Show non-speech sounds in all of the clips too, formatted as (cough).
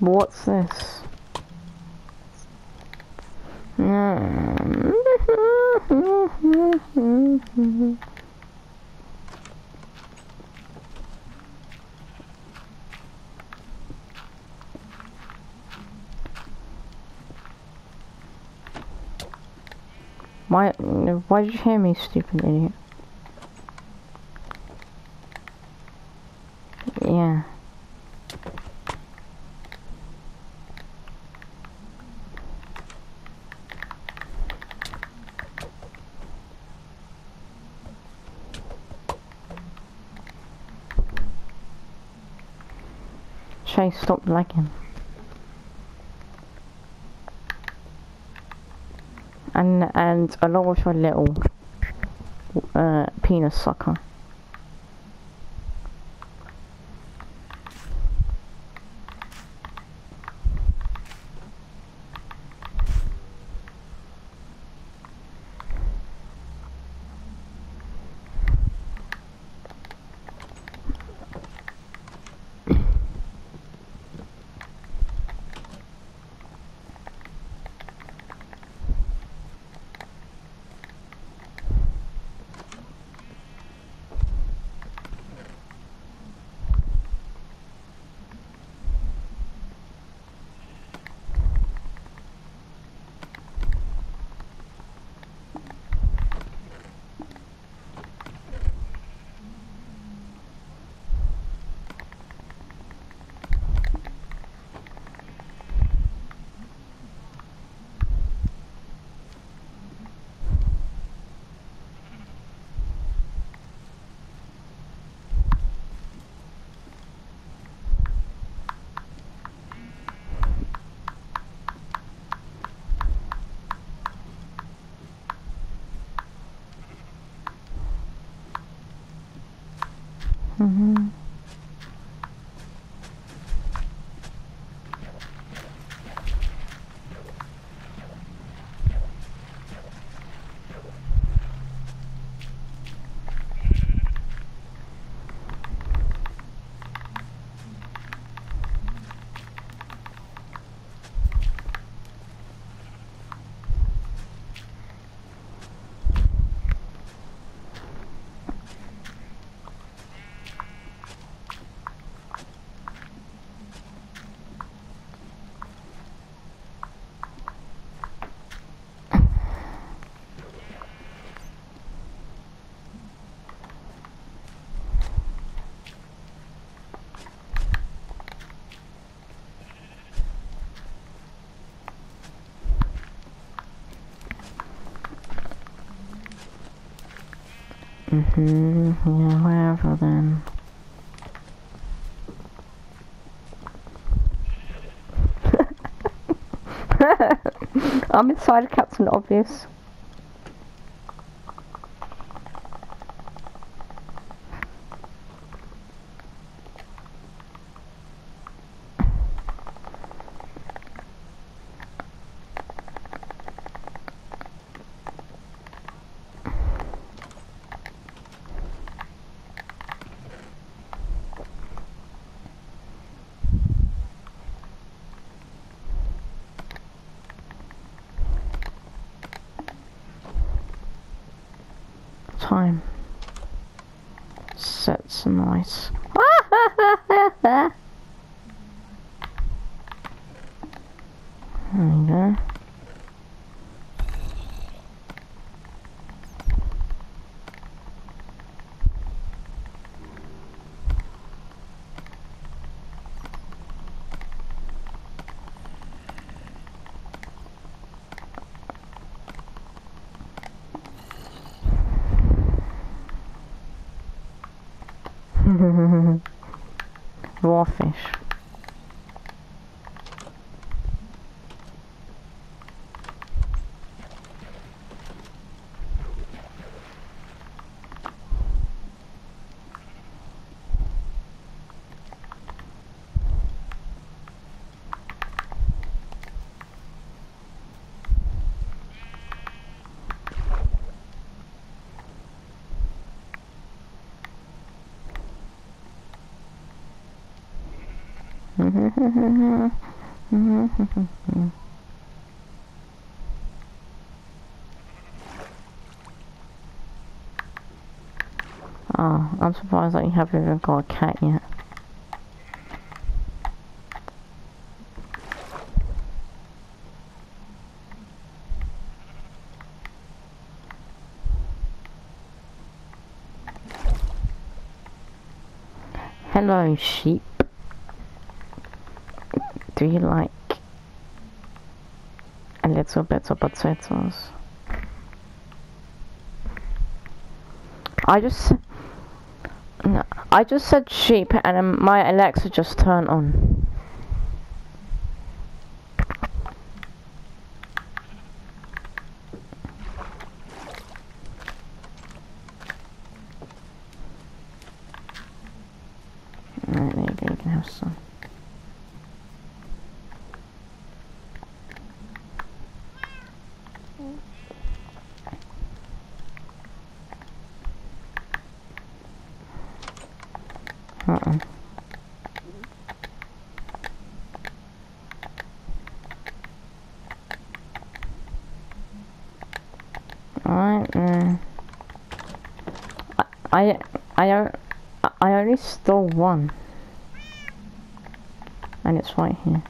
What's this? Why, why did you hear me, stupid idiot? Yeah. Chase, stopped lagging. And and along with your little uh, penis sucker. Mm-hmm. Mm-hmm, yeah, whatever then. (laughs) I'm inside a Captain Obvious. Time. Set some ice. (laughs) there go. (laughs) Waffens. oh, I'm surprised that you haven't even got a cat yet. Hello, sheep. Do you like a little bit of potatoes? I just, no, I just said sheep, and my Alexa just turned on. Alright, there you go, you can have some. Alright, uh, I, I, I, I only stole one. And it's right here.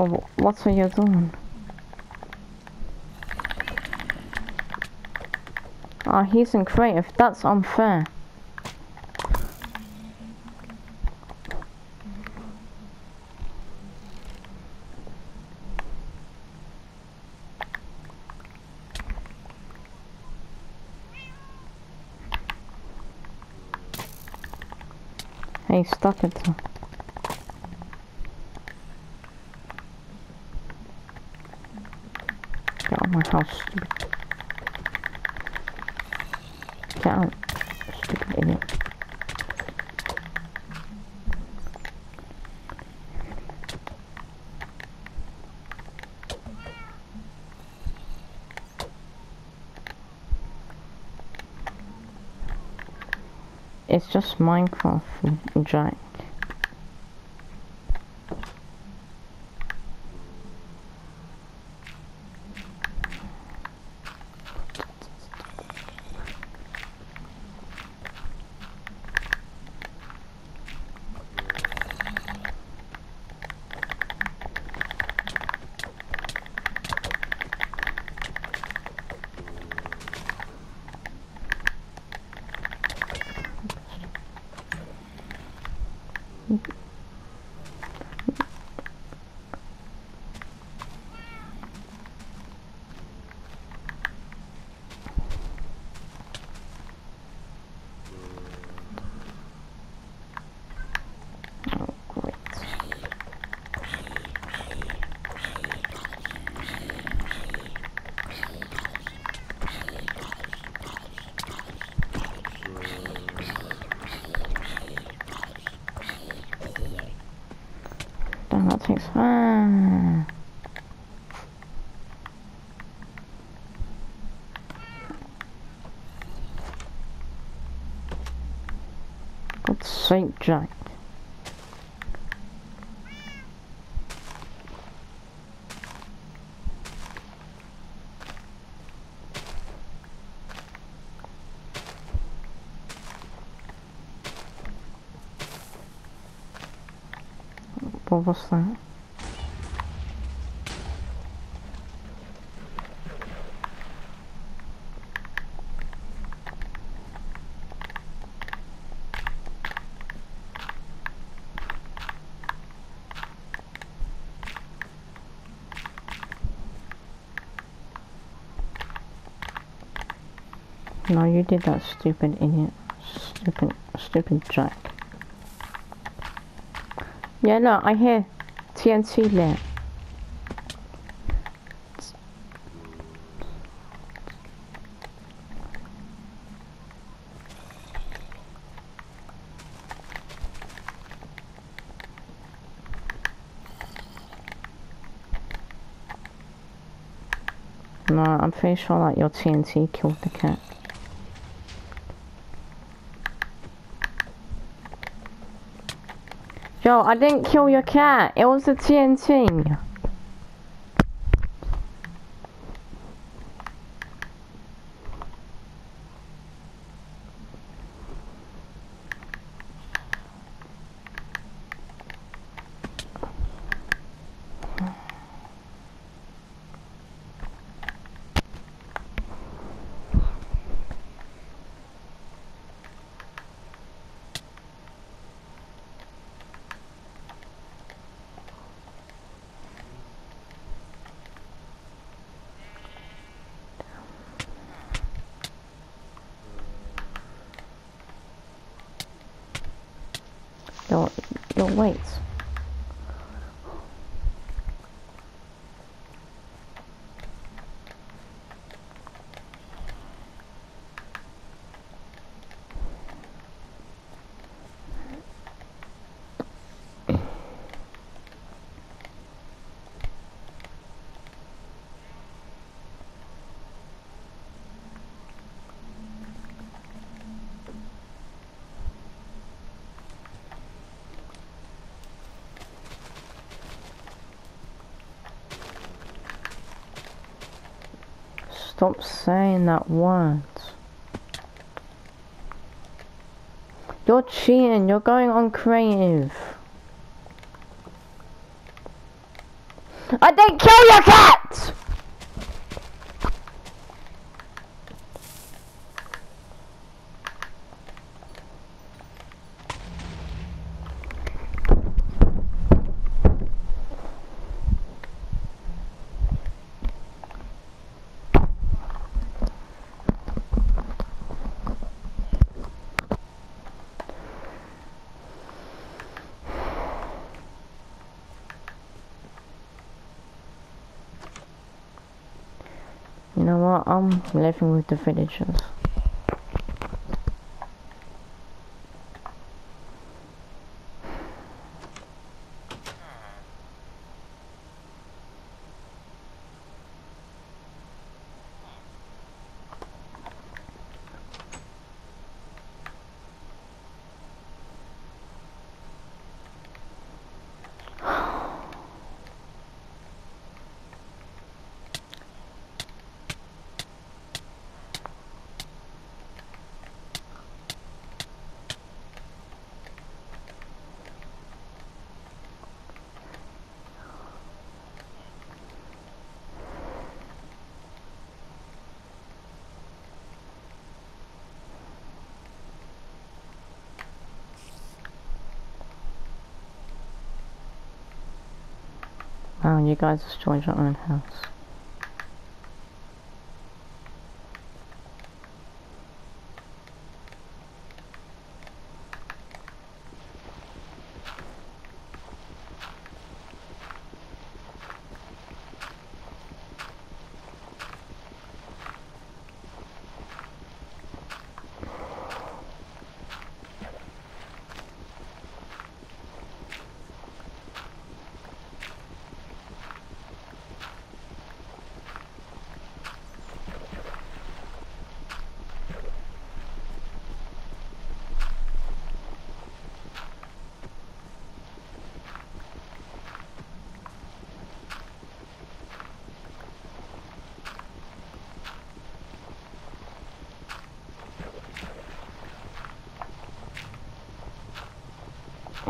Well, what are you doing? Ah, he's in creative. That's unfair. Hey, stop it. House, stupid. Get stupid idiot. It's just Minecraft, Jack. Oh, great. Damn, that takes ah. Sake, Jack. What was that? No, you did that stupid idiot. Stupid, stupid Jack. Yeah, no, I hear TNT there. No, I'm pretty sure that your TNT killed the cat. Yo, I didn't kill your cat. It was the TNT. Yo, yo, wait. Stop saying that word. You're cheating. You're going on creative. I didn't kill your cat! You know what? I'm living with the villagers. Wow, you guys destroyed your own house.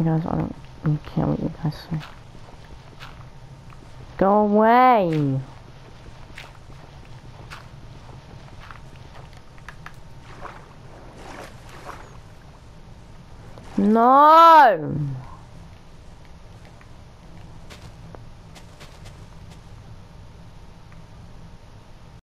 You guys, I don't I care what you guys say. Go away! No!